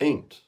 ain't.